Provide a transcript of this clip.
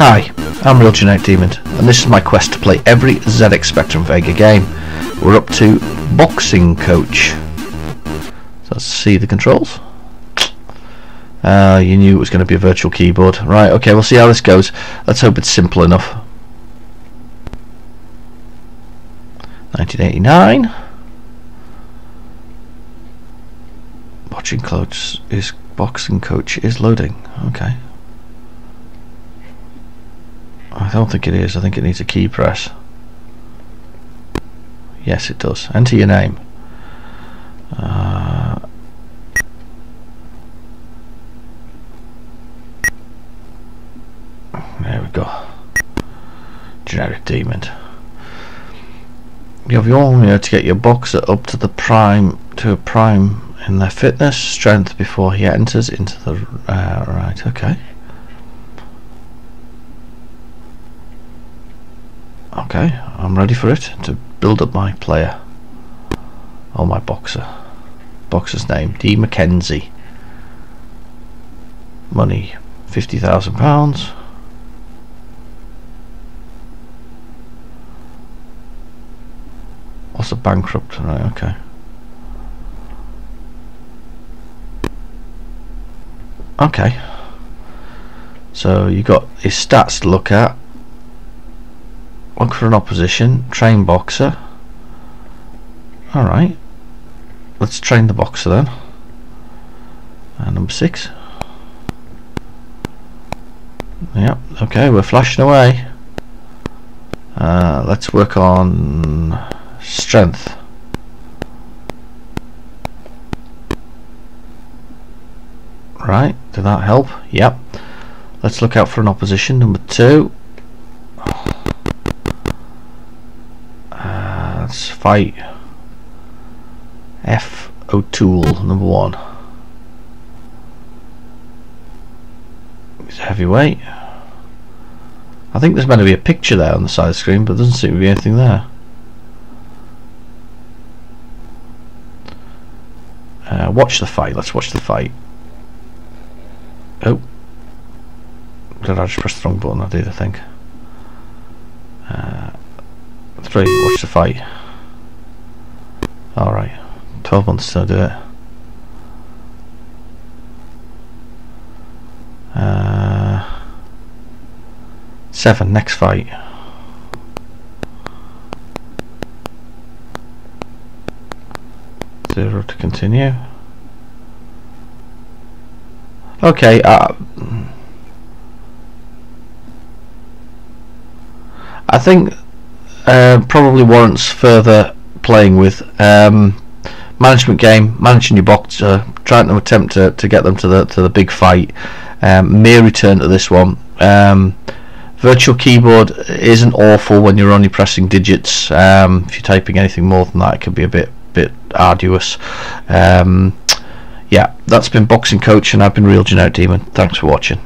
Hi, I'm Real Generic Demon, and this is my quest to play every ZX Spectrum Vega game. We're up to Boxing Coach. Let's see the controls. Uh, you knew it was going to be a virtual keyboard. Right, okay, we'll see how this goes. Let's hope it's simple enough. 1989. Boxing coach is boxing coach is loading. Okay. I don't think it is. I think it needs a key press. Yes, it does. Enter your name. Uh, there we go. Generic demon. You have your only to get your boxer up to the prime to a prime in their fitness strength before he enters into the uh, right. Okay. Okay, I'm ready for it to build up my player. Oh, my boxer. Boxer's name, D. Mackenzie. Money, £50,000. What's a bankrupt? Right, okay. Okay. So you got his stats to look at Look for an opposition. Train boxer. Alright. Let's train the boxer then. And number six. Yep, okay, we're flashing away. Uh, let's work on strength. Right, did that help? Yep. Let's look out for an opposition. Number two. Let's fight F. O'Toole, number one. He's a heavyweight. I think there's meant to be a picture there on the side screen, but there doesn't seem to be anything there. Uh, watch the fight. Let's watch the fight. Oh. Did I just press the wrong button? I did, I think. Uh, three. Watch the fight. Alright. 12 months to do it. Uh, seven, next fight. Zero to continue. Okay, uh, I think uh, probably warrants further playing with. Um, management game, managing your boxer, trying to attempt to, to get them to the to the big fight. Um, may return to this one. Um, virtual keyboard isn't awful when you're only pressing digits. Um, if you're typing anything more than that, it can be a bit bit arduous. Um, yeah, that's been Boxing Coach, and I've been Real Generic Demon. Thanks for watching.